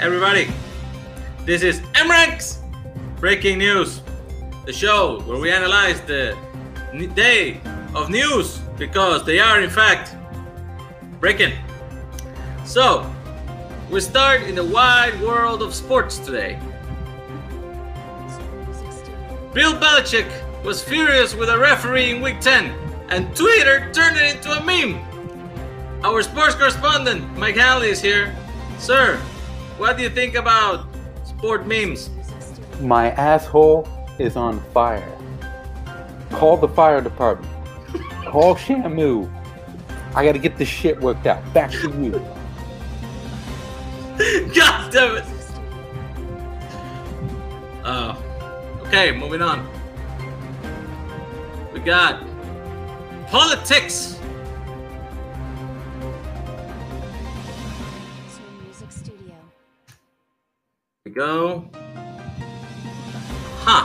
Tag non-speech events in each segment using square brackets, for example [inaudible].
Everybody. This is MRanks Breaking News, the show where we analyze the day of news because they are, in fact, breaking. So, we start in the wide world of sports today. Bill Belichick was furious with a referee in Week 10, and Twitter turned it into a meme. Our sports correspondent, Mike Hanley, is here. Sir, what do you think about sport memes? My asshole is on fire. Call the fire department. Call Shamu. I gotta get this shit worked out. Back to you. [laughs] God damn it! Uh, okay, moving on. We got politics. Go. Huh.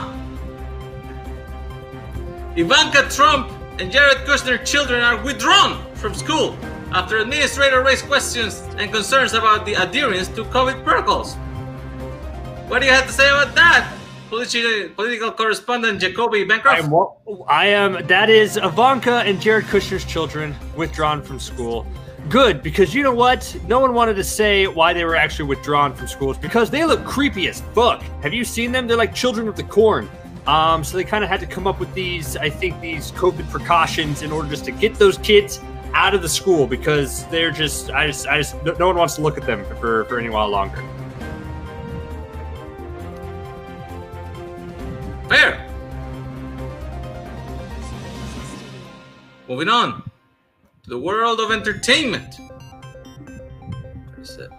Ivanka Trump and Jared Kushner children are withdrawn from school after administrator raised questions and concerns about the adherence to COVID protocols. What do you have to say about that? Political, correspondent Jacoby Bancroft. I'm, I am. That is Ivanka and Jared Kushner's children withdrawn from school. Good, because you know what? No one wanted to say why they were actually withdrawn from schools because they look creepy as fuck. Have you seen them? They're like children of the corn. Um, so they kind of had to come up with these, I think, these COVID precautions in order just to get those kids out of the school because they're just, I just, I just, no one wants to look at them for for any while longer. Fair. Moving on to the world of entertainment. Where's it?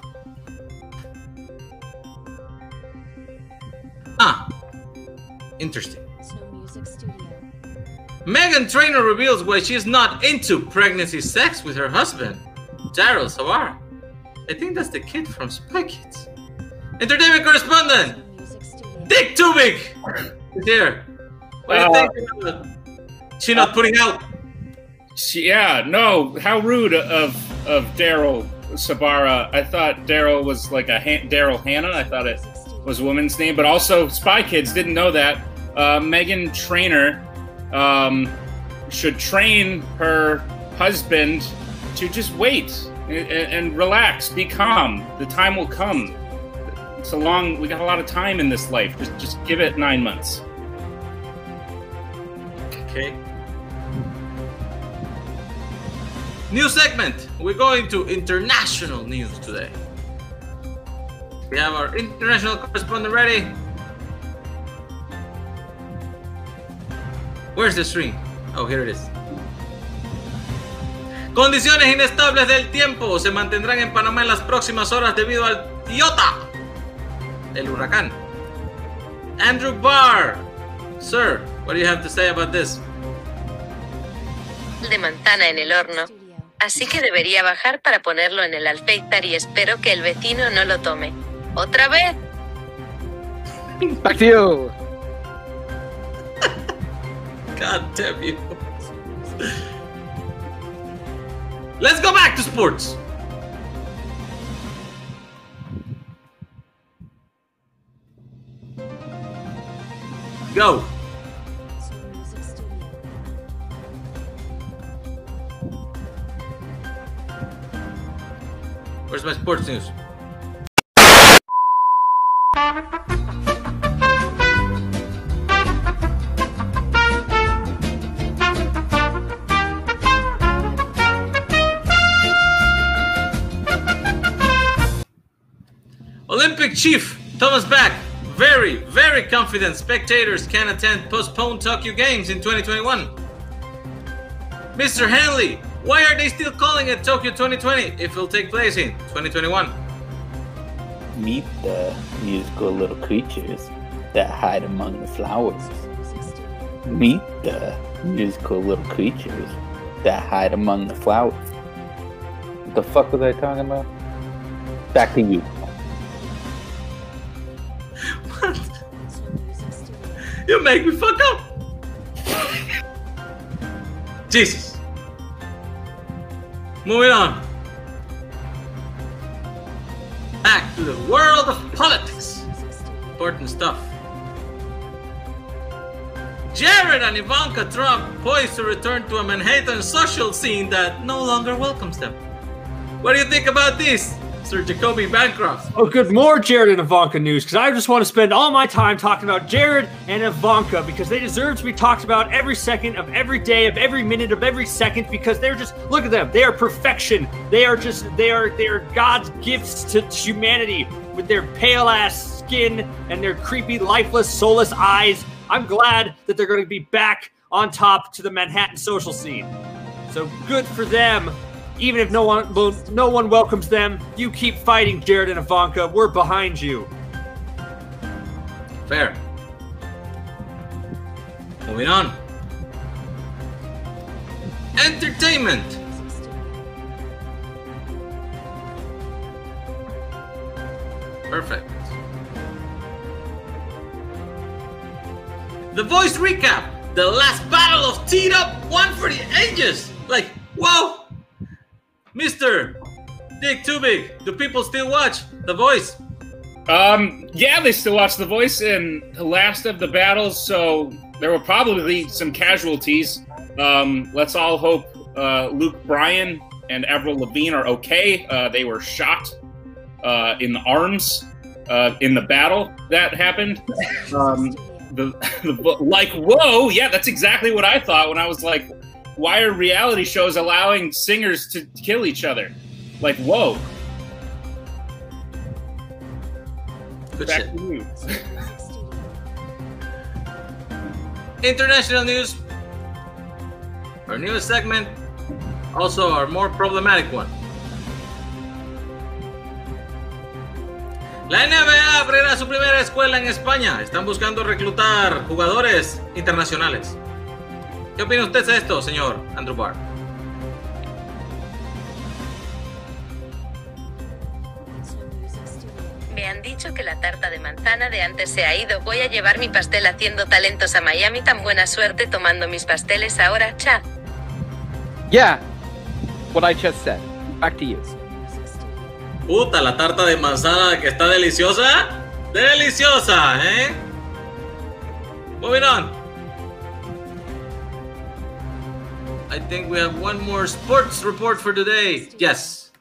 Ah, interesting. Snow Music Studio. Meghan Trainor reveals why she's not into pregnancy sex with her husband, Daryl Sabara. I think that's the kid from Spy Kids. Entertainment correspondent, Snow Music Studio. Dick Tubig, is here. What do you Uh, think about she not putting out? Yeah, no. How rude of of Daryl Sabara. I thought Daryl was like a Han- Daryl Hannah. I thought it was a woman's name, but also Spy Kids didn't know that. Uh, Meghan Trainor um, should train her husband to just wait and, and relax, be calm. The time will come. It's a long. We got a lot of time in this life. Just just give it nine months. Okay. New segment. We're going to international news today. We have our international correspondent ready. Where's the string? Oh, here it is. Condiciones inestables del tiempo se mantendrán en Panamá en las próximas horas debido al Iota, el huracán. Andrew Barr, sir, what do you have to say about this? de manzana en el horno. Así que debería bajar para ponerlo en el alféizar y espero que el vecino no lo tome. ¿Otra vez? You. God damn you. Let's go back to sports. Go. My sports news? Olympic chief Thomas Bach, very, very confident spectators can attend postponed Tokyo Games in 2021. Mr. Hanley, why are they still calling it Tokyo 2020 if it'll take place in 2021? Meet the musical little creatures that hide among the flowers. Meet the musical little creatures that hide among the flowers. What the fuck was I talking about? Back to you. What? Snow Music Studio. You make me fuck up. [laughs] Jesus. Moving on. back to the world of politics. Important stuff. Jared and Ivanka Trump poised to return to a Manhattan social scene that no longer welcomes them. What do you think about this, Sir Jacoby Bancroft? Oh, good. More Jared and Ivanka news because I just want to spend all my time talking about Jared and Ivanka because they deserve to be talked about every second of every day, of every minute, of every second because they're just look at them. They are perfection. They are just they are they are God's gifts to humanity with their pale ass skin and their creepy, lifeless, soulless eyes. I'm glad that they're going to be back on top to the Manhattan social scene. So good for them. Even if no one no one welcomes them, you keep fighting, Jared and Ivanka. We're behind you. Fair. Moving on. Entertainment. Perfect. The voice recap. The last battle of Teed Up, one for the ages. Like, wow. Mr. Dick Too Big, do people still watch The Voice? Um, yeah, they still watch The Voice in the last of the battles, so there were probably some casualties. Um, let's all hope uh, Luke Bryan and Avril Lavigne are okay. Uh, they were shot uh, in the arms uh, in the battle that happened. [laughs] Um, the, [laughs] the like, whoa, yeah, that's exactly what I thought when I was like, why are reality shows allowing singers to kill each other? Like, whoa. Good Back shit. to you. International news. Our newest segment. Also, our more problematic one. La NBA abrirá su primera escuela en España. Están buscando reclutar jugadores internacionales. ¿Qué opina usted de esto, señor Andrew Barr? Me han dicho que la tarta de manzana de antes se ha ido. Voy a llevar mi pastel haciendo talentos a Miami. Tan buena suerte tomando mis pasteles ahora. Chao. Yeah, what I just said. Back to you. Puta, la tarta de manzana que está deliciosa. Deliciosa, ¿eh? Moving on. I think we have one more sports report for today. Yes.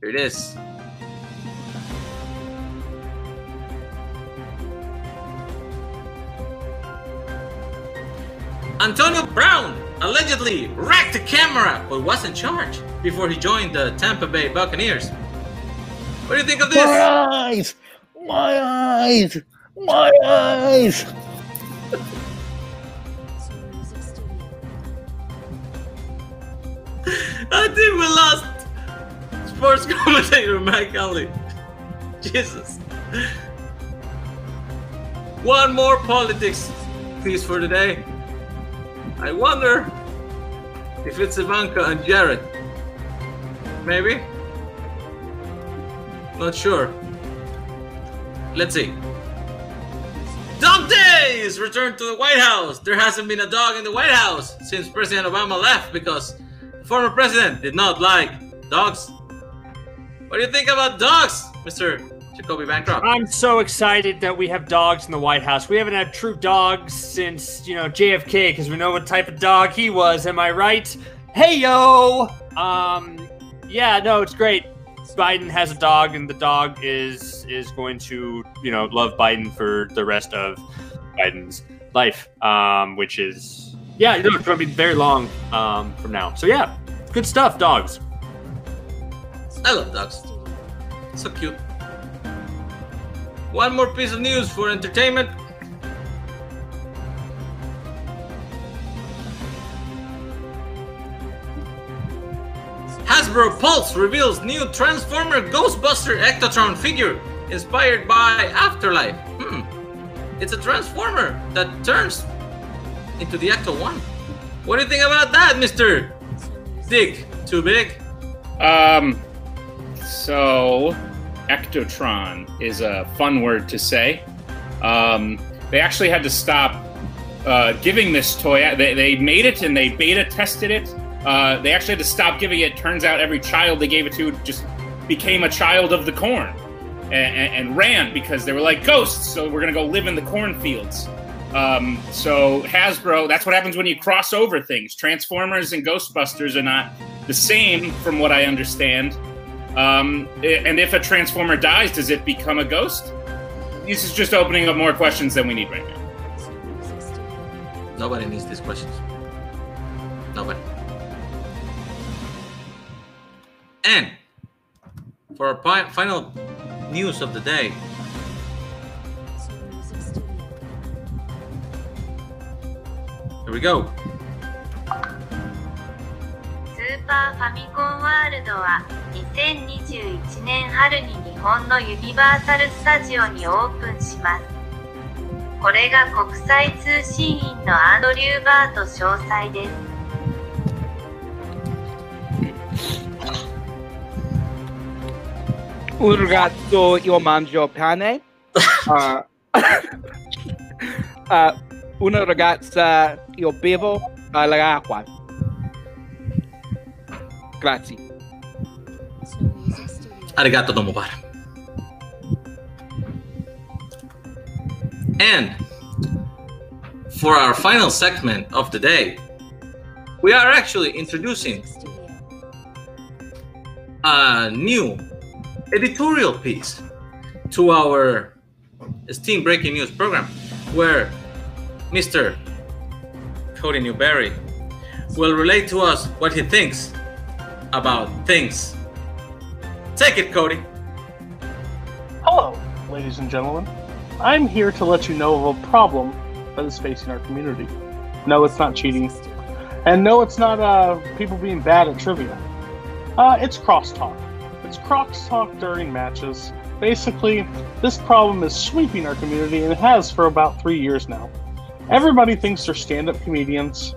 Here it is. Antonio Brown allegedly wrecked a camera but was in charge before he joined the Tampa Bay Buccaneers. What do you think of this? My eyes! My eyes! My eyes! We lost sports [laughs] commentator Mike Kelly. Jesus. One more politics piece for today. I wonder if it's Ivanka and Jared. Maybe? Not sure. Let's see. Dog Days returned to the White House. There hasn't been a dog in the White House since President Obama left because former president did not like dogs. What do you think about dogs, Mr. Jacoby Bancroft? I'm so excited that we have dogs in the White House. We haven't had true dogs since, you know, JFK because we know what type of dog he was. Am I right? Hey yo! Um, yeah, no, it's great. Biden has a dog, and the dog is is going to, you know, love Biden for the rest of Biden's life, um, which is, yeah, it's going to be very long um, from now. So yeah, good stuff, dogs. I love dogs. So cute. One more piece of news for entertainment. Hasbro Pulse reveals new Transformer Ghostbuster Ectotron figure inspired by Afterlife. Hmm. It's a Transformer that turns into the Ecto 1. What do you think about that, Mr. Dick? Too big? Um, so Ectotron is a fun word to say. Um, they actually had to stop uh, giving this toy. They, they made it and they beta tested it. Uh, they actually had to stop giving it. Turns out every child they gave it to just became a child of the corn and, and, and ran because they were like ghosts. So we're gonna go live in the cornfields. Um, so Hasbro, that's what happens when you cross over things. Transformers and Ghostbusters are not the same, from what I understand. Um, and if a Transformer dies, does it become a ghost? This is just opening up more questions than we need right now. Nobody needs these questions. Nobody. And for our final news of the day, here we go. スーパーファミコンワールドは2021年春に日本のユニバーサル・スタジオにオープンします。これが国際通信員のアンドリュー・バート詳細です。Un ragazzo io mangio pane. Uh, [laughs] uh, [laughs] una ragazza io bevo uh, l'acqua. Grazie. Arigato domobar. And for our final segment of the day, we are actually introducing a new editorial piece to our Steam Breaking News program, where Mr. Cody Newberry will relate to us what he thinks about things. Take it, Cody. Hello, ladies and gentlemen. I'm here to let you know of a problem that is facing our community. No, it's not cheating. And no, it's not uh, people being bad at trivia. Uh, it's crosstalk. It's crosstalk during matches. Basically, this problem is sweeping our community and it has for about three years now. Everybody thinks they're stand up comedians.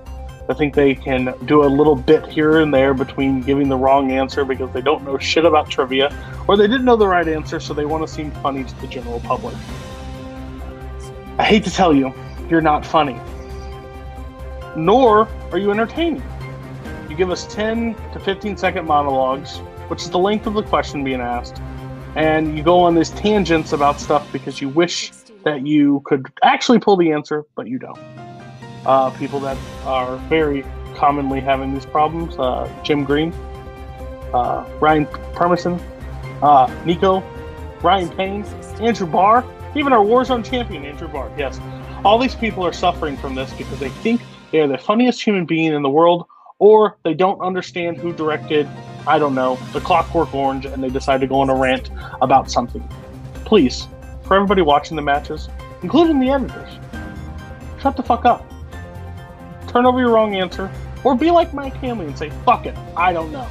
They think they can do a little bit here and there between giving the wrong answer because they don't know shit about trivia, or they didn't know the right answer, so they want to seem funny to the general public. I hate to tell you, you're not funny. Nor are you entertaining. You give us 10 to 15 second monologues, which is the length of the question being asked, and you go on these tangents about stuff because you wish that you could actually pull the answer, but you don't. Uh, people that are very commonly having these problems uh, Jim Green, uh, Ryan Permerson, uh, Nico, Ryan Payne, Andrew Barr, even our Warzone champion, Andrew Barr. Yes. All these people are suffering from this because they think they are the funniest human being in the world, or they don't understand who directed, I don't know, The Clockwork Orange, and they decide to go on a rant about something. Please, for everybody watching the matches, including the editors, shut the fuck up. Turn over your wrong answer, or be like Mike Hanley and say, fuck it, I don't know.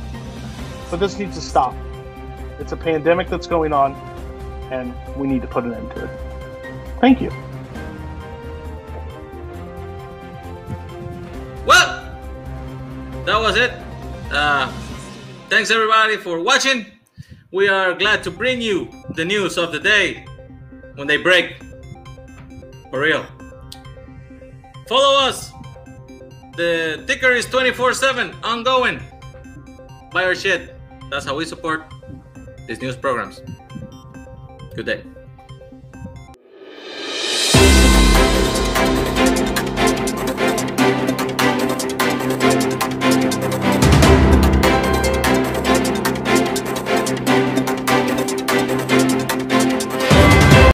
But this needs to stop. It's a pandemic that's going on, and we need to put an end to it. Thank you. Well, that was it. Uh, thanks everybody for watching. We are glad to bring you the news of the day when they break. For real. Follow us. The ticker is 24 7 ongoing. Buy our shit. That's how we support these news programs. Good day.